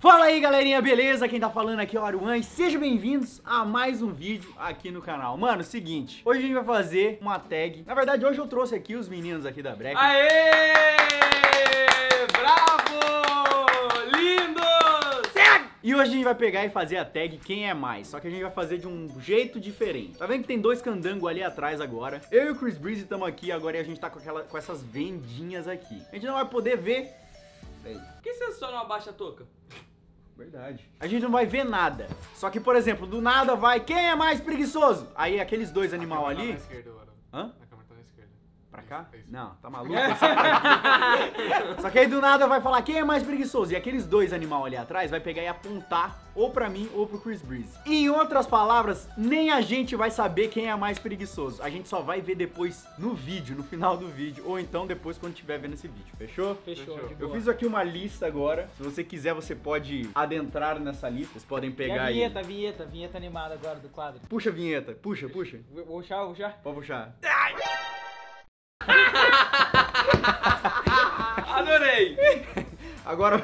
Fala aí galerinha, beleza? Quem tá falando aqui é o Aruan e sejam bem-vindos a mais um vídeo aqui no canal. Mano, seguinte, hoje a gente vai fazer uma tag. Na verdade, hoje eu trouxe aqui os meninos aqui da Breca. Aê! Bravo! Lindos! E hoje a gente vai pegar e fazer a tag Quem é Mais, só que a gente vai fazer de um jeito diferente. Tá vendo que tem dois candangos ali atrás agora? Eu e o Chris Breezy estamos aqui agora e a gente tá com, aquela, com essas vendinhas aqui. A gente não vai poder ver... Por que você só não abaixa a touca? Verdade. A gente não vai ver nada. Só que, por exemplo, do nada vai, quem é mais preguiçoso? Aí aqueles dois animal Tá ali... Hã? A câmera tá na esquerda. Pra cá? Isso, isso. Não, tá maluco? Só que aí do nada vai falar quem é mais preguiçoso. E aqueles dois animal ali atrás vai pegar e apontar ou pra mim ou pro Chris Breeze. E em outras palavras, nem a gente vai saber quem é mais preguiçoso. A gente só vai ver depois no vídeo, no final do vídeo. Ou então depois quando estiver vendo esse vídeo. Fechou? Fechou. Eu fiz aqui uma lista agora. Se você quiser, você pode adentrar nessa lista. Vocês podem E pegar a aí. vinheta, a vinheta, a vinheta animada agora do quadro. Puxa a vinheta. Puxa, puxa. Vou vou puxar, vou puxar. Pode puxar. Adorei! Agora,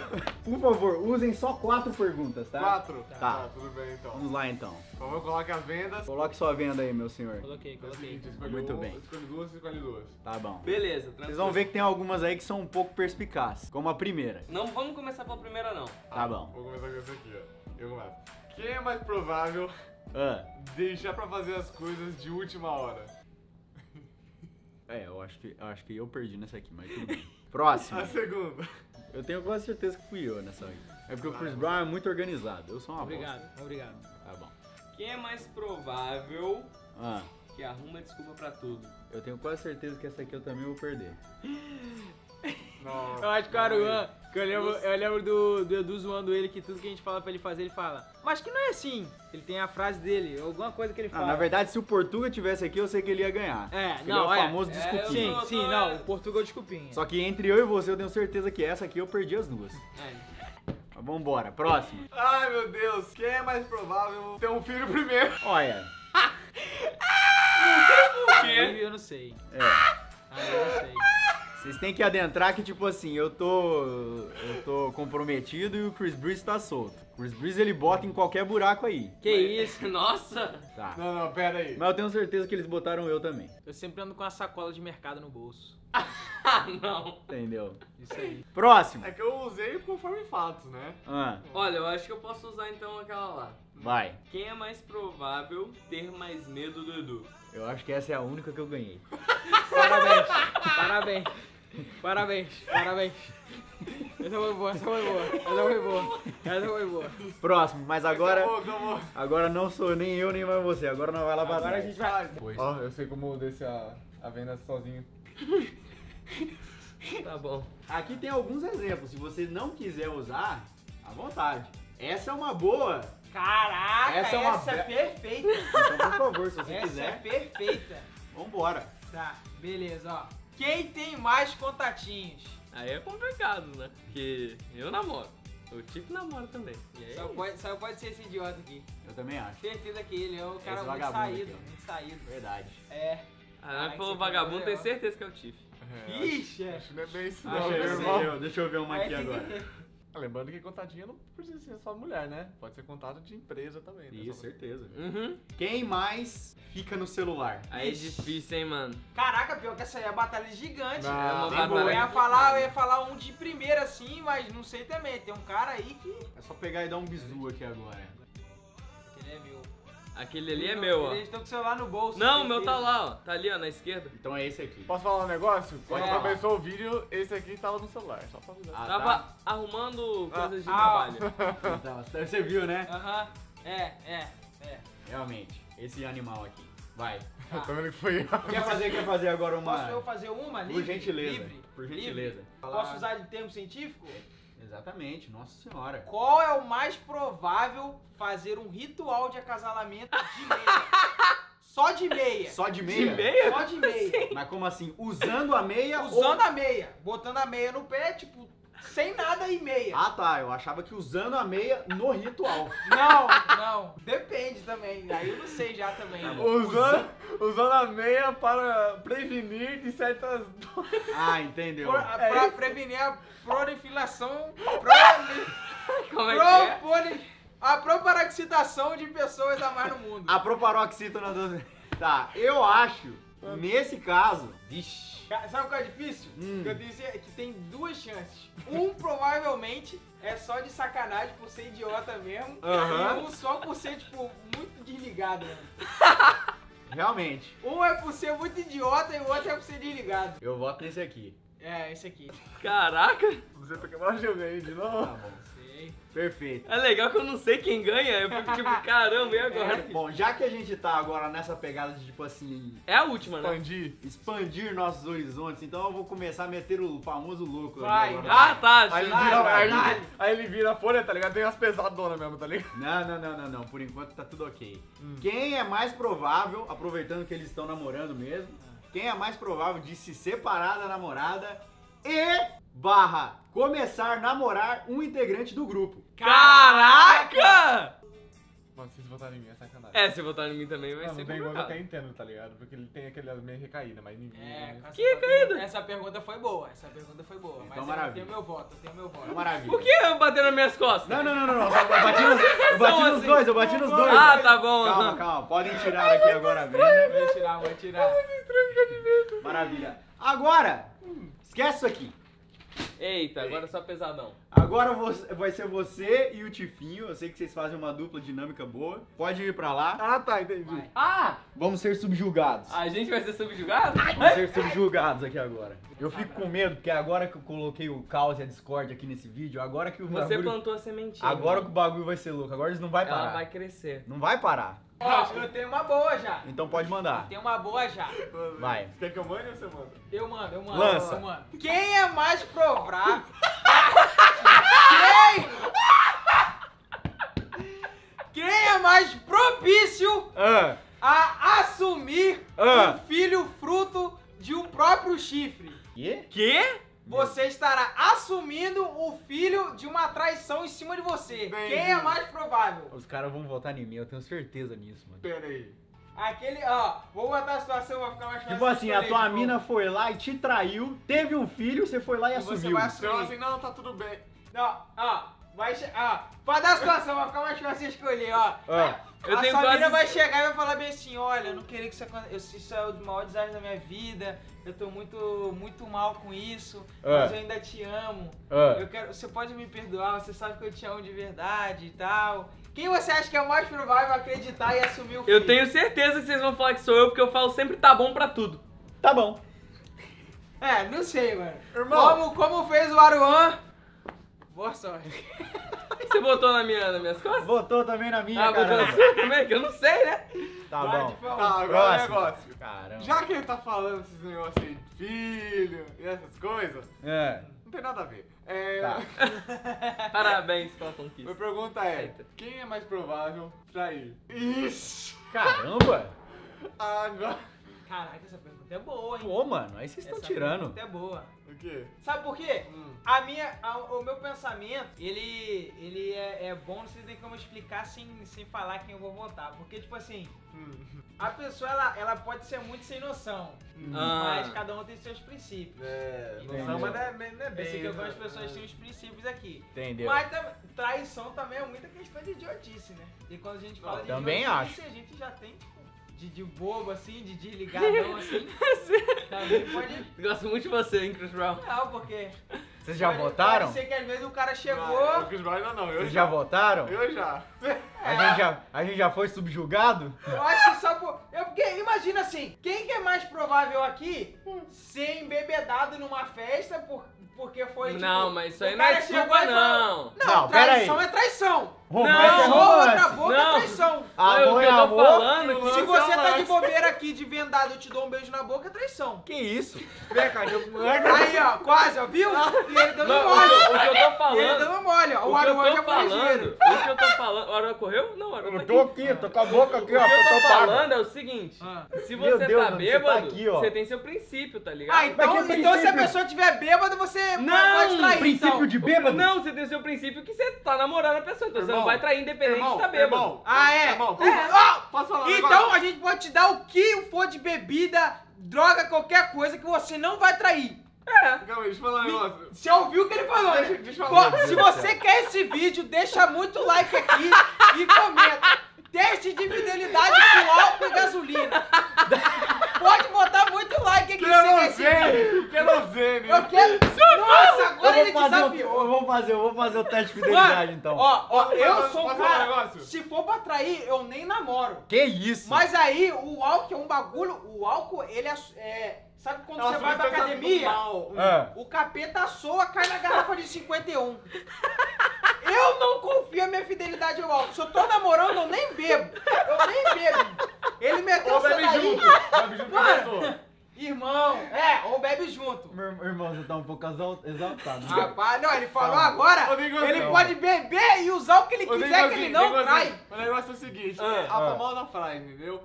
por favor, usem só quatro perguntas, tá? Quatro? Tá. tudo bem então. Vamos lá então. Por favor, coloque as vendas. Coloque sua venda aí, meu senhor. Coloquei, coloquei. escolhe Muito um, bem. Escolhe duas, você escolhe duas. Tá bom. Beleza, tranquilo. Vocês vão ver que tem algumas aí que são um pouco perspicazes, como a primeira. Não vamos começar pela primeira, não. Tá bom. Vou começar com essa aqui, ó. Eu começo. Quem é mais provável Ah, deixar pra fazer as coisas de última hora? É, eu acho que eu acho que eu perdi nessa aqui, mas tudo bem. Próximo. A segunda. Eu tenho quase certeza que fui eu nessa aí. É porque o Chris Brown é muito organizado. Eu sou uma Obrigado, obrigado. bosta. Tá bom. Quem é mais provável Ah, que arruma desculpa pra tudo? eu tenho quase certeza que essa aqui eu também vou perder. Não, Eu acho que o não, Aruan, que eu lembro, eu lembro do, do Edu zoando ele que tudo que a gente fala pra ele fazer, ele fala. Mas que não é assim. Ele tem a frase dele, alguma coisa que ele Ah, fala. na verdade, se o Portuga tivesse aqui, eu sei que ele ia ganhar. É, Ele não, é o é. famoso É, desculpinha. Sim, Eu tô- sim, tô- não, o Portugal desculpinha. Só que entre eu e você, eu tenho certeza que essa aqui eu perdi as duas. É. Mas vambora, próximo. Ai meu Deus, quem é mais provável ter um filho primeiro? Olha, Por quê? Eu não sei. é. Aí eu não sei. Vocês têm que adentrar que, tipo assim, eu tô. Eu tô comprometido e o Chris Breeze tá solto. O Chris Breeze ele bota em qualquer buraco aí. Que isso? Nossa! Tá. Não, não, pera aí. Mas eu tenho certeza que eles botaram eu também. Eu sempre ando com a sacola de mercado no bolso. Ah, não. Entendeu? Isso aí. Próximo. É que eu usei conforme fatos, né? Ah, Olha, eu acho que eu posso usar então aquela lá. vai. Quem é mais provável ter mais medo do Edu? Eu acho que essa é a única que eu ganhei. Parabéns, parabéns, parabéns, parabéns. Essa foi boa, essa foi boa, essa foi boa, essa foi boa. Próximo, mas agora. Acabou, acabou. Agora não sou nem eu nem mais você. Agora não vai lá pra Agora a gente vai. Ó, eu sei como descer a, a venda sozinho. Tá bom. Aqui tem alguns exemplos. Se você não quiser usar, à vontade. Essa é uma boa. Caraca, Essa essa é é, uma be- perfeita. Então, por favor, se você Essa quiser, é perfeita. vambora. Tá, beleza, ó. Quem tem mais contatinhos? Aí é complicado, né? Porque eu namoro. O Tico namora também. E aí? Só pode, só pode ser esse idiota aqui. Eu também acho. Certeza que ele é o cara Esse muito saído, aqui, muito saído. Verdade. É. Ah, Caraca, falou vagabundo, é tenho certeza que é o Tiff. É, Ixi, é. acho que não é bem isso Deixa não, eu meu ver, irmão. eu- Deixa eu ver uma aqui agora. Lembrando que contadinha não precisa ser só mulher, né? Pode ser contato de empresa também. né? Isso, Só- certeza. Uhum. Quem mais fica no celular? Aí é difícil, hein, mano. Caraca, pior que essa aí é batalha gigante. Não, É uma tem batalha. Eu ia falar, eu ia falar um de primeira assim, mas não sei também. Tem um cara aí que. É só pegar e dar um bizu aqui agora. Aquele ali é meu, ó. Eles estão com o celular no bolso. Não, o meu tá lá, ó. Tá ali, ó, na esquerda. Então é esse aqui. Posso falar um negócio? Quando É. começou o vídeo, esse aqui tava no celular, só pra avisar. Ah, Tava tá. arrumando coisas de Ah. trabalho. Então, Você viu, né? Aham. É, é, é. Realmente. Esse animal aqui. Vai. Tá. Tá vendo que foi eu? Quer fazer, quer fazer agora uma... Posso eu fazer uma livre? Por gentileza. Livre? Por Livre? gentileza. Posso usar de termo científico? Exatamente. Nossa senhora. Qual é o mais provável fazer um ritual de acasalamento de meia? Só de meia. Só de meia? De meia? Só de meia. Mas como assim? Usando a meia Usando ou... a meia. Botando a meia no pé, tipo, sem nada e meia. Ah tá, eu achava que usando a meia no ritual. Não, não. Depende também. Aí eu não sei já também. Tá. Usando, usando a meia para prevenir de certas Ah, entendeu. Por- É pra isso? prevenir a proliferação. proli- Como é que é? A proparoxitação de pessoas a mais no mundo. A proparoxítona do... Tá, eu acho, nesse caso... Vixe. Sabe qual é difícil? Hum. Que eu disse que tem duas chances. Um provavelmente é só de sacanagem por ser idiota mesmo. Aham. E um só por ser, tipo, muito desligado. Né? Realmente. Um é por ser muito idiota e o outro é por ser desligado. Eu voto nesse aqui. É, esse aqui. Caraca. Você tá o jogo aí de Tá novo. bom. Perfeito. É legal que eu não sei quem ganha. Eu fico tipo, caramba, e agora? Bom, já que a gente tá agora nessa pegada de, tipo assim, É a última, né? Expandir. expandir nossos horizontes, então eu vou começar a meter o famoso louco. ali Vai, agora. Ah, tá. Aí ele, vira, vai, aí, ele, vai. aí ele vira a folha, tá ligado? Tem umas pesadonas mesmo, tá ligado? Não, não, não, não, não. Por enquanto tá tudo ok. Hum. Quem é mais provável, aproveitando que eles estão namorando mesmo, quem é mais provável de se separar da namorada e barra começar a namorar um integrante do grupo? Caraca! Mano, se vocês votarem em mim, é sacanagem. É, se votar em mim também vai Não, ser não tem igual eu complicado. até entendo, tá ligado? Porque ele tem aquele meio recaída, mas mim. É, né? essa Que pergunta- Essa pergunta foi boa, essa pergunta foi boa. Então, mas eu maravilha. tenho meu voto, eu tenho meu voto. Maravilha. Por que eu bater nas minhas costas? Não, não, não, não, não. Eu bati nos, eu bati nos assim? dois, eu bati nos dois. Ah, tá bom. Calma, calma. Podem tirar aqui agora venda. Vou tirar, vou tirar. Maravilha. Agora, esquece isso aqui. Eita, agora só pesadão. Agora você- vai ser você e o Tifinho. Eu sei que vocês fazem uma dupla dinâmica boa. Pode ir pra lá. Ah, tá, entendi. Vai. Ah! Vamos ser subjugados. A gente vai ser subjugado? Vamos ser subjugados aqui agora. Eu fico com medo, porque agora que eu coloquei o caos e a Discord aqui nesse vídeo, agora que o Você bagulho... plantou a sementinha. Agora que o bagulho vai ser louco. Agora eles não vai parar. Ela vai crescer. Não vai parar. Ó, eu tenho uma boa já. Então pode mandar. Tem uma boa já. Vai. Quer que eu mande ou você manda? Eu mando, eu mando. Lança. Eu mando. Quem é mais provável? Quem? Quem é mais propício Ah, a assumir Ah. um filho fruto de um próprio chifre? quê? Quê? Você estará assumindo o filho de uma traição em cima de você. Entendi. Quem é mais provável? Os caras vão votar em mim, eu tenho certeza nisso, mano. Pera aí. Aquele, ó, vou botar a situação, vai ficar mais fácil. Tipo assim, a tua escolher, mina foi lá e te traiu, teve um filho, você foi lá e E você assumiu. vai Então assim, não, tá tudo bem. Não, ó, vai ó, pra dar a situação, vai ficar mais fácil de escolher, ó. Ah, Eu a tenho sua mina vai chegar e vai falar bem assim, olha, eu não queria que isso aconteça, isso é o maior desastre da minha vida, eu tô muito, muito mal com isso, mas Ah. eu ainda te amo, ah. eu quero, você pode me perdoar, você sabe que eu te amo de verdade e tal. Quem você acha que é o mais provável acreditar e assumir o filho? Eu tenho certeza que vocês vão falar que sou eu, porque eu falo sempre tá bom pra tudo. Tá bom. É, não sei, mano. Irmão. Como, como fez o Aruan, boa sorte. Você botou na minha, nas minhas costas? Votou também na minha, Ah, botou na caramba. sua também? Que eu não sei, né? Tá Vai, bom. Tá, agora o Próximo. negócio. Caramba. Já que ele tá falando esses negócios aí de filho e essas coisas, É. não tem nada a ver. É, Tá. Parabéns pela Minha conquista. pergunta é, Eita. quem é mais provável trair? Isso! Caramba. Agora... Caraca, essa pergunta é boa, hein? Pô, mano, aí vocês estão Essa tirando. pergunta é boa. O quê? Sabe por quê? Hum. A minha, a- o meu pensamento, ele, ele é, é bom, você tem como explicar sem, sem falar quem eu vou votar. Porque, tipo assim, Hum. a pessoa, ela, ela pode ser muito sem noção. Ah. Mas cada um tem seus princípios. É, Entendeu? noção, mas não é, não é bem. Eu sei que algumas pessoas têm os princípios aqui. Entendeu? Mas traição também é muita questão de idiotice, né? E quando a gente fala de Também idiotice, a gente já tem, tipo, de, de bobo, assim, de desligadão, assim. também pode... Gosto muito de você, hein, Chris Brown. Não, porque... Vocês já pode- votaram? Pode ser que às vezes o cara chegou... Não, o Chris Brown ainda não, eu Vocês já. já votaram? Eu já. A gente já, a gente já foi subjugado? Eu acho que só por. Eu, porque imagina assim, quem que é mais provável aqui ser embebedado numa festa por, porque foi. Não, tipo, mas isso aí não é desculpa, não. Não, Não, pera traição aí. é traição. Romance é Não, outra romance. boca é Não. traição. Olha, o Amor que é eu tô amor. falando é que Lance Se é você tá lance. de bobeira aqui de vendado, eu te dou um beijo na boca, é traição. Que isso? Vem cá, eu... Aí, ó, quase, ó, viu? E ele dando Não, o, mole. que, o que eu tô E ele falando. dando mole, ó. O O eu Aruan já tô foi falando, ligeiro. o que eu tô falando. O Aruan correu? Não, o Aruan tá Eu aqui. tô aqui, tô com a boca aqui, O ó. que eu tô falando é o seguinte: Ah. se você Deus, tá mano, você tá bêbado, aqui, ó. você tem seu princípio, tá ligado? Ah, então, então se a pessoa tiver bêbado, você Não, pode trair. Princípio então. de bêbado? Não, você tem o seu princípio que você tá namorando a pessoa, então você Irmão, não vai trair independente de Irmão, tá bêbado. irmão, Ah, é? Irmão, É. Ah, posso falar um Então negócio? a gente pode te dar o que for de bebida, droga, qualquer coisa que você não vai trair. Calma aí, deixa eu falar um negócio. Você ouviu o que ele falou? Deixa- deixa eu falar. Pô, se você quer esse vídeo, deixa muito like aqui e comenta. Teste de fidelidade com álcool e gasolina. Pode botar muito like aqui se. Querosene! Querosene! Eu quero. Nossa, Eu agora ele vou, fazer o, desafiou. eu vou fazer, eu vou fazer o teste de fidelidade então. Ó, ó, eu sou o um cara. Se for pra trair, eu nem namoro. Que isso? Mas aí, o álcool é um bagulho. O álcool, ele é. é- sabe quando Nossa, você vai pra academia? Ah. O capeta soa, cai na garrafa de 51. Eu não confio a minha fidelidade ao álcool. Se eu tô namorando, eu nem bebo. Eu nem bebo. Ele meteu Ou essa bebe daí. junto! Bebe junto com a Mano. Irmão, é, ou bebe junto. Meu irmão, você tá um pouco exal- exaltado. Rapaz, não, ele falou Calma. agora. Ô, Ele pode beber e usar o que ele Ô, quiser, que ele não trai. O negócio é o seguinte, Ah. a Ah. famosa frase, entendeu?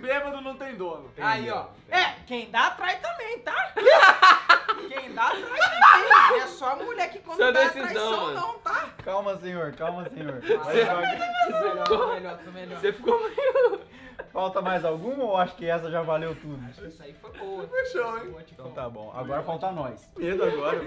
Bêbado não tem dono. Aí, ó. É, quem dá, trai também, tá? Quem dá, trai também. Não é só a mulher que quando Sua dá é decisão, traição, mano. não, tá? Calma, senhor, calma, senhor. Melhor, melhor, melhor. Você ficou meio. Falta mais alguma ou acho que essa já valeu tudo? Isso aí foi boa. Fechou, hein? Então tá bom. Agora falta nós. Medo agora.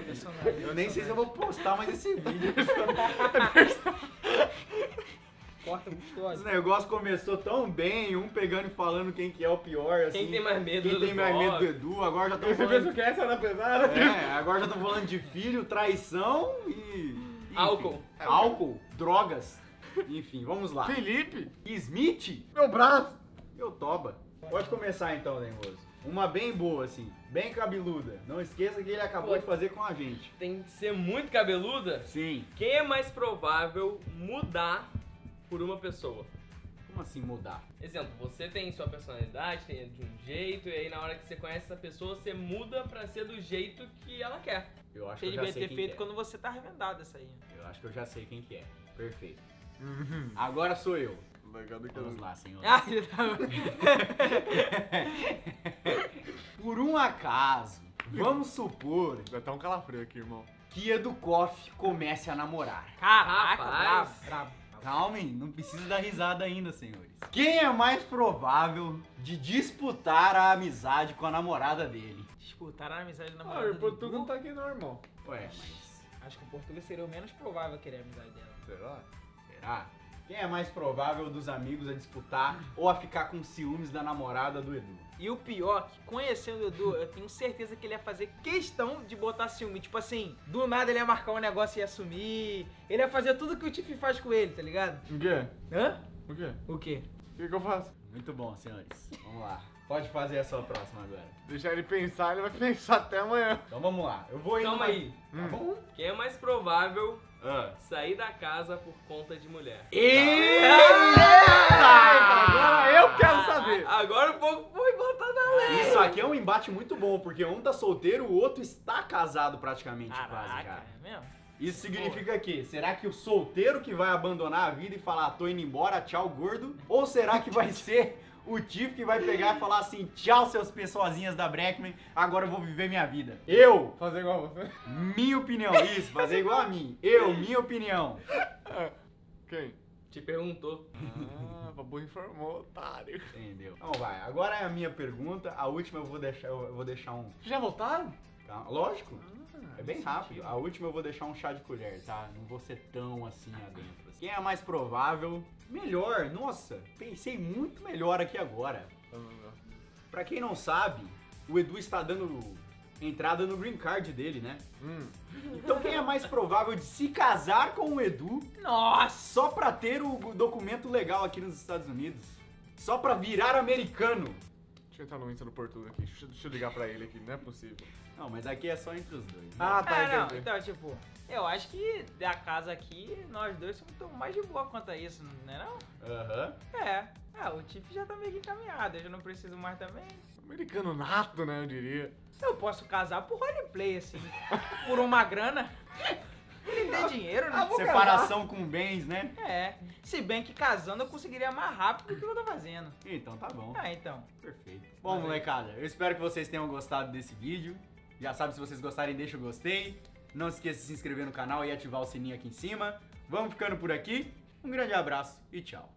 Eu nem sei se eu vou postar mais esse vídeo. Corta Esse gostosa. negócio começou tão bem, um pegando e falando quem que é o pior, assim. Quem tem mais medo Quem do tem mais medo do? Edu, agora já estão Você falando... que essa era pesada? É, agora já estão falando de filho, traição e... enfim. Álcool. Álcool, drogas. Enfim, vamos lá. Felipe? Smith, Meu braço! meu toba. Pode começar então, Dengoso. Uma bem boa, assim, bem cabeluda. Não esqueça que ele acabou Pô. de fazer com a gente. Tem que ser muito cabeluda. Sim. Quem é mais provável mudar por uma pessoa? Como assim mudar? Exemplo, você tem sua personalidade, tem de um jeito, e aí na hora que você conhece essa pessoa, você muda pra ser do jeito que ela quer. Eu acho Você que eu já sei ter quem feito que é. quando você tá arremendado essa aí. Eu acho que eu já sei quem que é. Perfeito. Agora sou eu. Legal do que Vamos lá, senhor. Ah, ele tá... Por um acaso, vamos supor Dá até um calafrio aqui, irmão. que Edu Koff comece a namorar. Caraca, Rapaz. bravo, bravo. Calmem, não precisa dar risada ainda, senhores. Quem é mais provável de disputar a amizade com a namorada dele? Disputaram a amizade da Ah, namorada o do Portugal não tá aqui não, irmão. Ué, mas Acho que o Portugal seria o menos provável querer a amizade dela. Será? será? Quem é mais provável dos amigos a disputar ou a ficar com ciúmes da namorada do Edu? E o pior, que conhecendo o Edu, eu tenho certeza que ele ia fazer questão de botar ciúme. Tipo assim, do nada ele ia marcar um negócio e ia sumir. Ele ia fazer tudo que o Tiff faz com ele, tá ligado? O quê? Hã? O quê? O quê? O que, que eu faço? Muito bom, senhores. Vamos lá. Pode fazer a sua próxima agora. Deixar ele pensar, ele vai pensar até amanhã. Então vamos lá. Eu vou indo Calma aí. Tá bom? Quem é mais provável Ah. sair da casa por conta de mulher? Agora eu quero saber. Agora o povo foi botar na lei. Isso aqui é um embate muito bom, porque um tá solteiro, o outro está casado praticamente quase, Caraca, cara. é mesmo? Isso significa que será que o solteiro que vai abandonar a vida e falar, tô indo embora, tchau gordo? Ou será que vai ser o tipo que vai pegar e falar assim, tchau seus pessoazinhas da Breckman, agora eu vou viver minha vida? Eu, Fazer igual você. minha opinião, isso, fazer igual a mim. Eu, minha opinião. Quem? Te perguntou. Ah, o babu informou, otário. Entendeu? Então vai, agora é a minha pergunta, a última eu vou deixar, eu vou deixar um... Já voltaram? Tá? Lógico. É bem rápido. A última eu vou deixar um chá de colher, tá? Não vou ser tão assim adentro. Quem é mais provável? Melhor. Nossa, pensei muito melhor aqui agora. Pra quem não sabe, o Edu está dando entrada no green card dele, né? Hum. Então quem é mais provável de se casar com o Edu Nossa! só pra ter o documento legal aqui nos Estados Unidos? Só pra virar americano? Deixa eu entrar no Insta do Portugal aqui. Deixa, eu- deixa eu ligar pra ele aqui, não é possível. Não, mas aqui é só entre os dois. né? Ah, tá, é, não, entendi. então, tipo, eu acho que da casa aqui, nós dois somos mais de boa quanto a isso, não é não? Aham. É. Ah, o Tiff já tá meio que encaminhado, eu já não preciso mais também. Americano nato, né, eu diria. Eu posso casar por roleplay, assim, por uma grana. Ele tem dinheiro, né? Separação com bens, né? É. Se bem que casando eu conseguiria mais rápido do que eu tô fazendo. Então tá bom. Ah, então. Perfeito. Bom, molecada, eu espero que vocês tenham gostado desse vídeo. Já sabe, se vocês gostarem, deixa o gostei. Não se esqueça de se inscrever no canal e ativar o sininho aqui em cima. Vamos ficando por aqui. Um grande abraço e tchau.